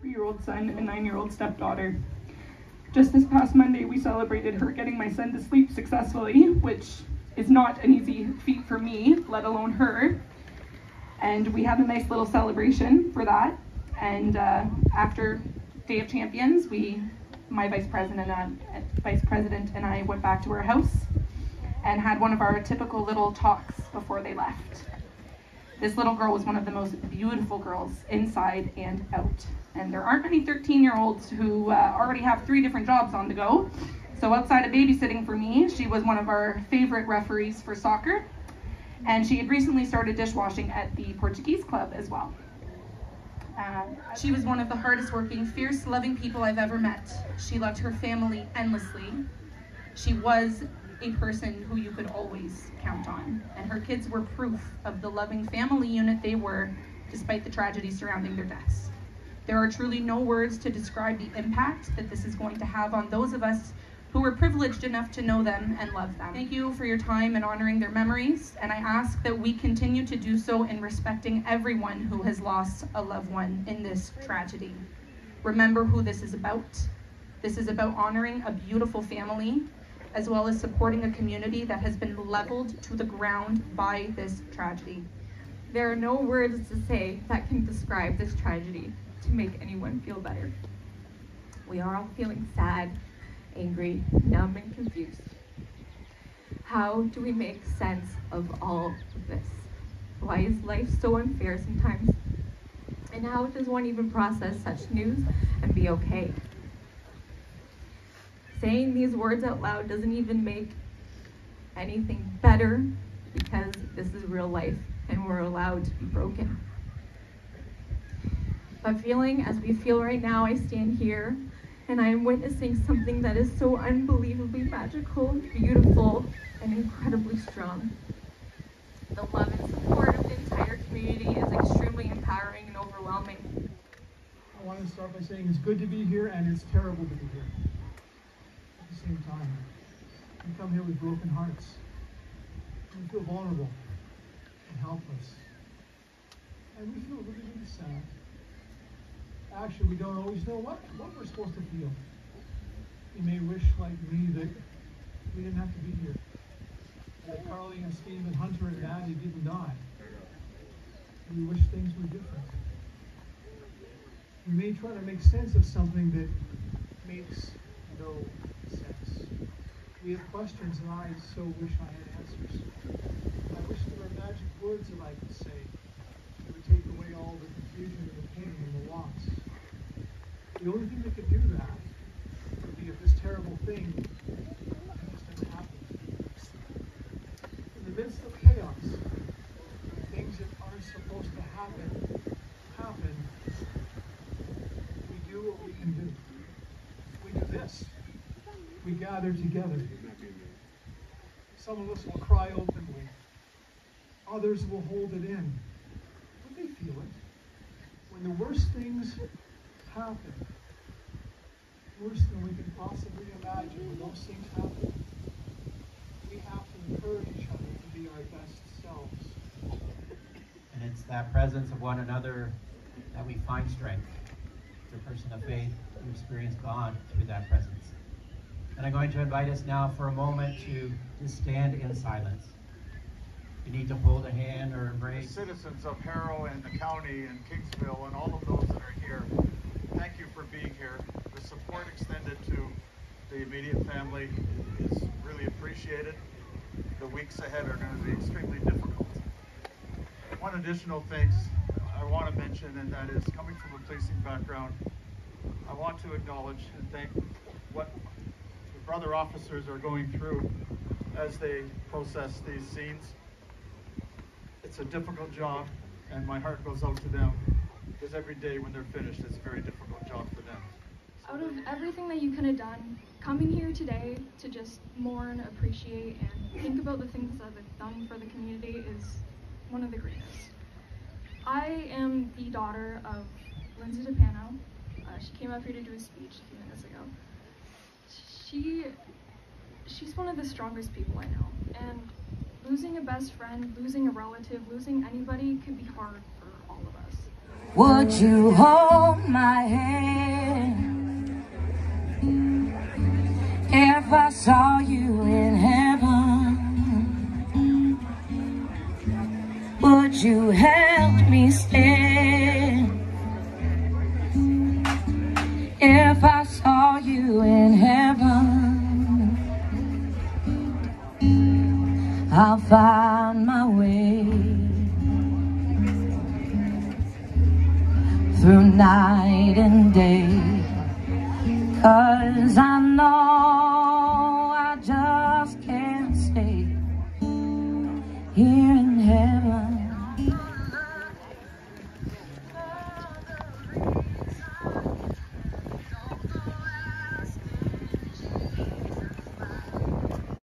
three-year-old son and nine-year-old stepdaughter. Just this past Monday, we celebrated her getting my son to sleep successfully, which is not an easy feat for me, let alone her. And we had a nice little celebration for that. And uh, after Day of Champions, we, my vice president, and I, vice president and I went back to our house and had one of our typical little talks before they left. This little girl was one of the most beautiful girls inside and out. And there aren't many 13 year olds who uh, already have three different jobs on the go. So outside of babysitting for me, she was one of our favorite referees for soccer. And she had recently started dishwashing at the Portuguese club as well. Uh, she was one of the hardest working, fierce, loving people I've ever met. She loved her family endlessly. She was a person who you could always count on. And her kids were proof of the loving family unit they were, despite the tragedy surrounding their deaths. There are truly no words to describe the impact that this is going to have on those of us who were privileged enough to know them and love them. Thank you for your time in honoring their memories, and I ask that we continue to do so in respecting everyone who has lost a loved one in this tragedy. Remember who this is about. This is about honoring a beautiful family as well as supporting a community that has been leveled to the ground by this tragedy. There are no words to say that can describe this tragedy to make anyone feel better. We are all feeling sad, angry, numb, and confused. How do we make sense of all of this? Why is life so unfair sometimes? And how does one even process such news and be okay? Saying these words out loud doesn't even make anything better because this is real life and we're allowed to be broken. But feeling as we feel right now, I stand here and I am witnessing something that is so unbelievably magical, beautiful, and incredibly strong. The love and support of the entire community is extremely empowering and overwhelming. I want to start by saying it's good to be here and it's terrible to be here same time. We come here with broken hearts. We feel vulnerable and helpless. And we feel really, really sad. Actually, we don't always know what, what we're supposed to feel. You may wish, like me, that we didn't have to be here. That Carly and Steve and Hunter and Maddie didn't die. We wish things were different. We may try to make sense of something that makes no we have questions, and I so wish I had answers. I wish there were magic words that I could say that would take away all the confusion and the pain and the loss. The only thing that could do that would be if this terrible thing just didn't happen. In the midst of chaos, things that aren't supposed to happen happen. We do what we can do. We gather together. Some of us will cry openly. Others will hold it in. But they feel it. When the worst things happen, worse than we can possibly imagine, when those things happen, we have to encourage each other to be our best selves. And it's that presence of one another that we find strength. The person of faith who experience God through that presence. And I'm going to invite us now for a moment to just stand in silence. You need to hold a hand or embrace. The citizens of Harrow and the county and Kingsville and all of those that are here, thank you for being here. The support extended to the immediate family is really appreciated. The weeks ahead are going to be extremely difficult. One additional thing I want to mention, and that is coming from a policing background, I want to acknowledge and thank what brother officers are going through as they process these scenes. It's a difficult job, and my heart goes out to them because every day when they're finished, it's a very difficult job for them. Out of everything that you could have done, coming here today to just mourn, appreciate, and think about the things that have done for the community is one of the greatest. I am the daughter of Lindsay DePano. Uh, she came up here to do a speech a few minutes ago she she's one of the strongest people I know. And losing a best friend, losing a relative, losing anybody could be hard for all of us. Would you hold my hand if I saw you in heaven? Would you help me stand I'll find my way through night and day. Cause I know